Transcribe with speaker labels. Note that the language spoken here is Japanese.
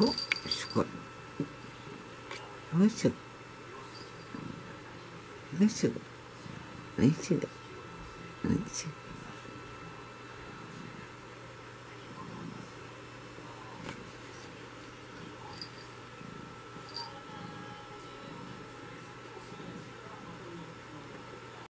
Speaker 1: おすごい。よいしょよいしょよいしょよいしょ